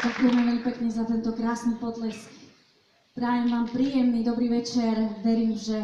Ďakujeme veľmi pekne za tento krásny potlesk. Prajem vám príjemný dobrý večer. Verím, že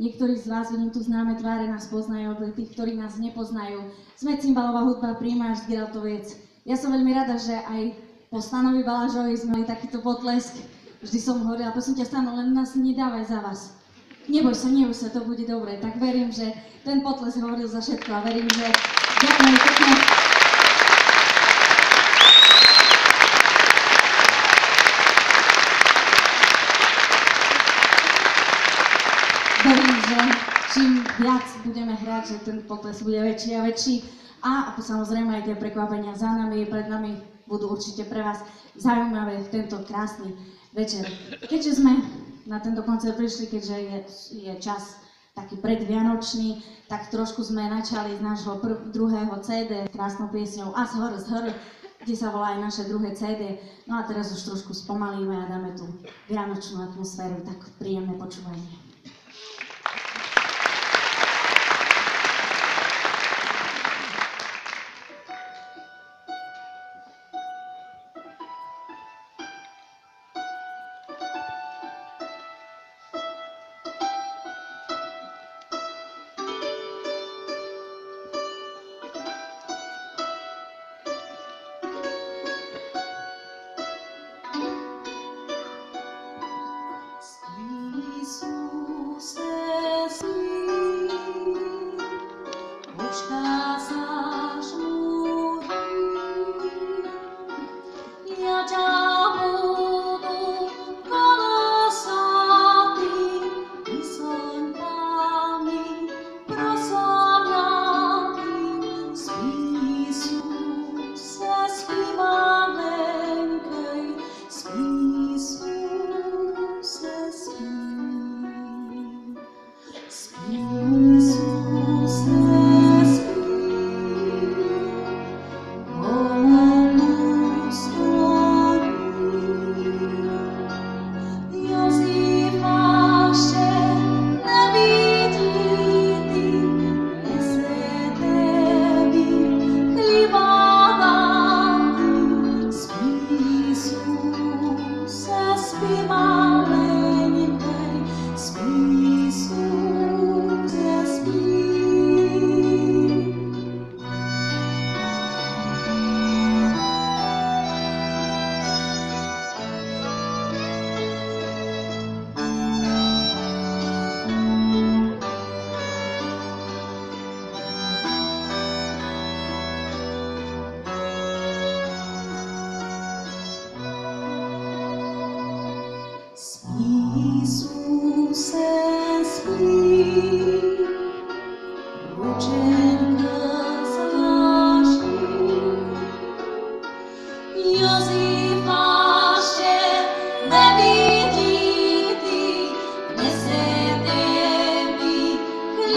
niektorí z vás, vidím tu známe tváre, nás poznajú, ale tých, ktorí nás nepoznajú. Sme Cymbalová hudba, Primáš Giratoviec. Ja som veľmi rada, že aj po Stanovi Balažovi sme mali takýto potlesk. Vždy som hovorila, prosím ťa, Stano, len nás nedávaj za vás. Neboj sa, neboj sa, to bude dobre. Tak verím, že ten potlesk hovoril za všetko a verím, že ďakujem pekne. Verím, že čím viac budeme hrať, že ten potles bude väčší a väčší. A samozrejme aj tie prekvapenia za nami, pred nami budú určite pre vás zaujímavé v tento krásny večer. Keďže sme na tento koncert prišli, keďže je, je čas taký predvianočný, tak trošku sme načali z nášho prv, druhého CD krásnou piesňou hor z hor, kde sa volá aj naše druhé CD. No a teraz už trošku spomalíme a dáme tú vianočnú atmosféru, tak príjemné počúvanie.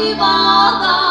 一把刀。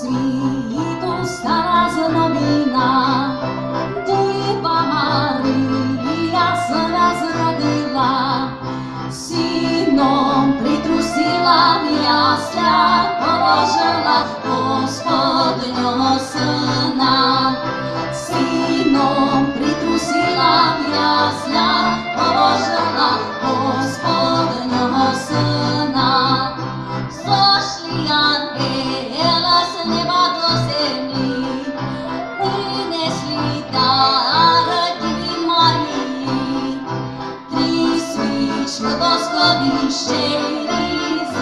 світу стара новина, Діва Марія себе зрадила, сіном притрусила в яслях, положила Господнього сина.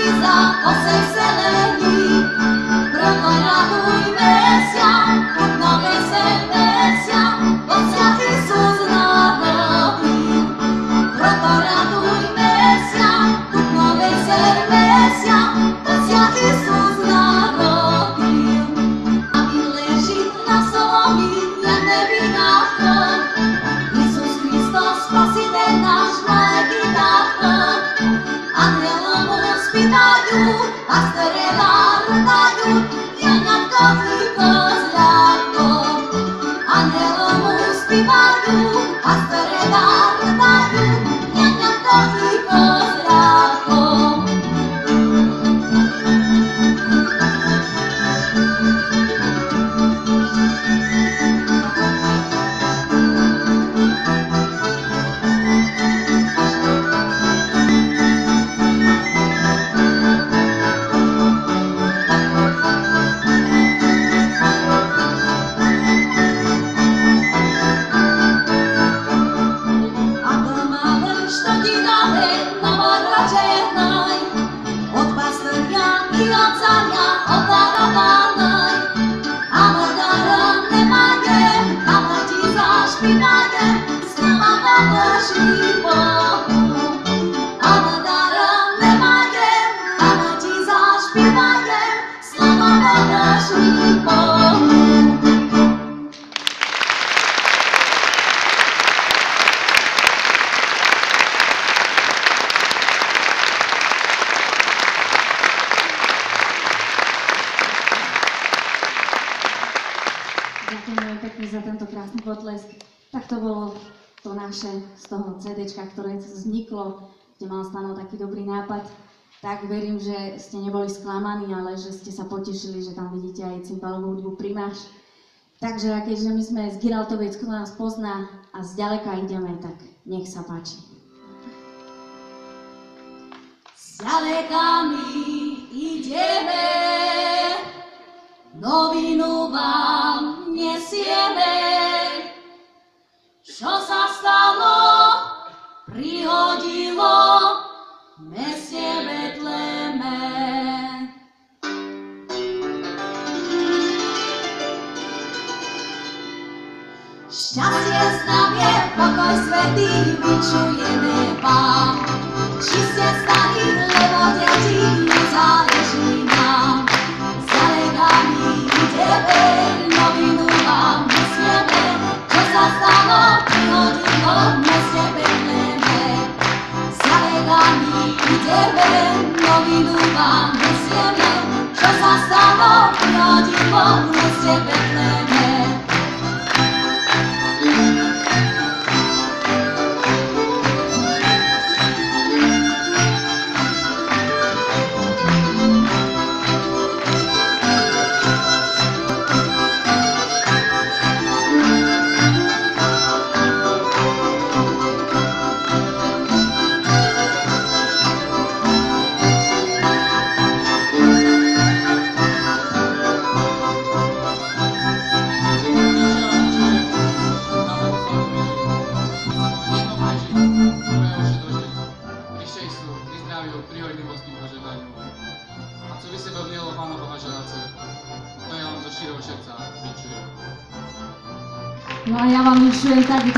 camisa, você excelente. Vzniklo, kde mal stanov taký dobrý nápad. Tak verím, že ste neboli sklamaní, ale že ste sa potešili, že tam vidíte aj cymbalovú hudbu primáš. Takže keďže my sme z Giraltovej, kto nás pozná a zďaleka ideme, tak nech sa páči. Zďaleka my ideme, novinu vám nesieme. Čo sa prihodilo v meste Betleme. Šťastie, zdravie, pokoj svetý, vyčujeme vám. Či ste starí, lebo deti,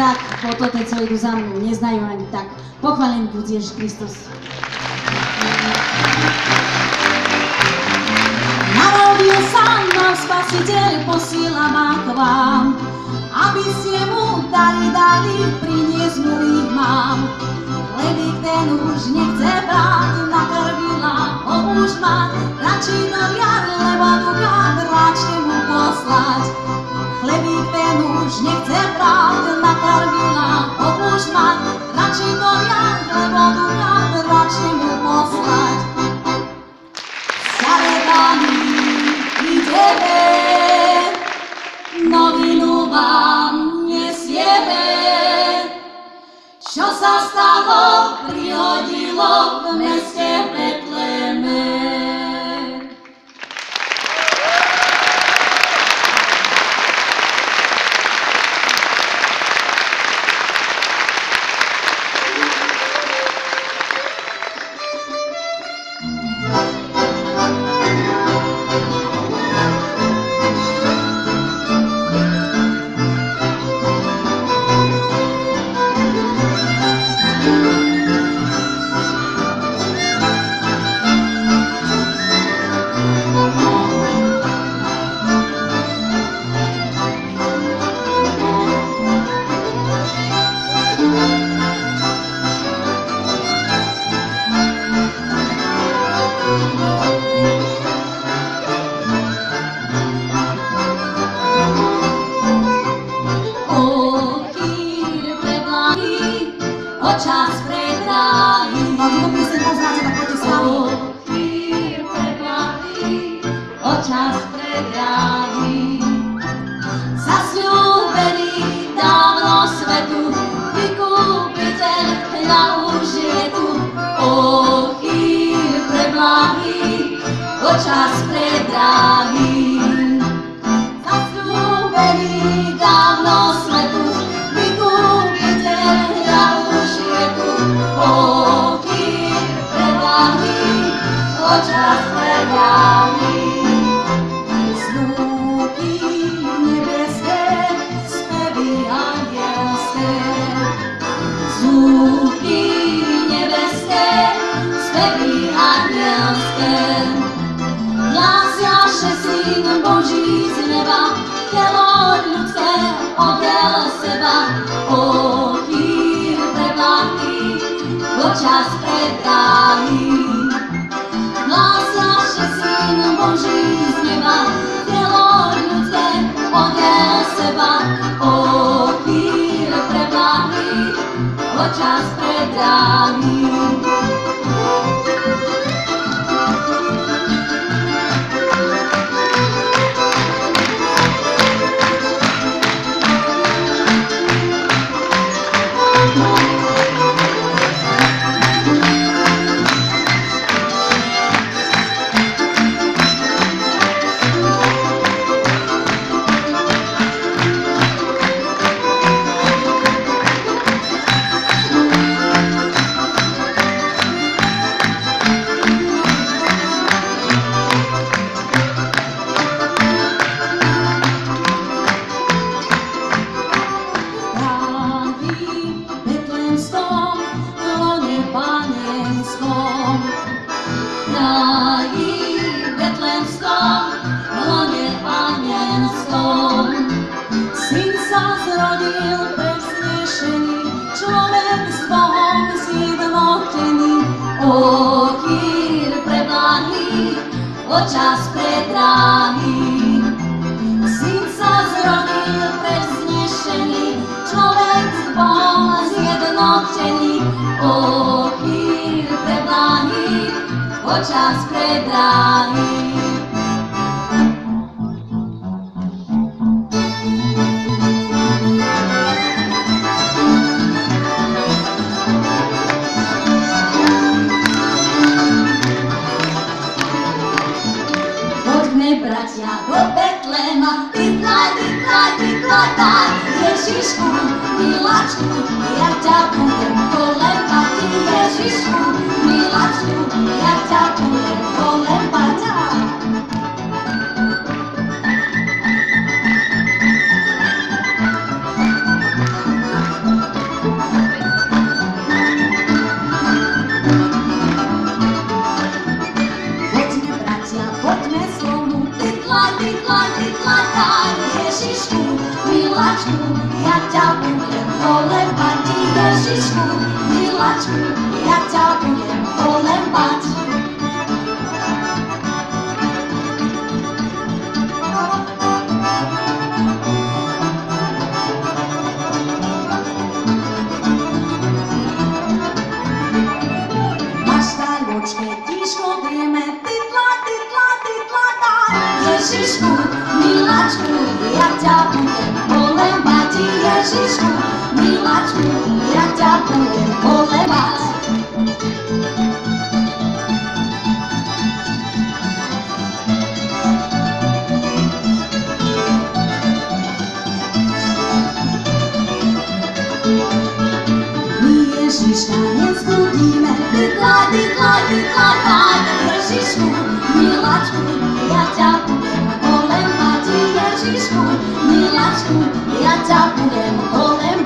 tak po tie, co idú za mnou, neznajú ani tak. Pochválený buď Ježiš Kristus. Narodil sa nám Spasiteľ, posíla ma k vám, aby ste mu dali, dali, priniesť mu ich mám. Chlebík ten už nechce brať, nakrvila ho už má, radšej do jar, lebo radšej prihodilo v o čas predrahy. Zasľúbený dávno svetu, vykúpiteľ na už je tu. O chýr preblahy, o čas predrahy. skáčí z neba, tělo ľudské obdel seba. Ohýr pevnáky, počas predáhy. Hlas naše syn Boží z neba, tělo ľudské obdel seba. Ohýr pevnáky, počas predáhy. Očas predráhý. Syn sa zrodil presnešený, človek Bohom zjednotený. O chýr preblahý, očas predráhý. Ježišku, miláčku, ja ťa budem kolebať, Ježišku, ручку, крылачку и оттягиваем полем бач. Ježišku, miláčku, ja ťa budem bolem bať, Ježišku, miláčku, zacząłem polewać. Ježišku, miláčku, ja budem kolem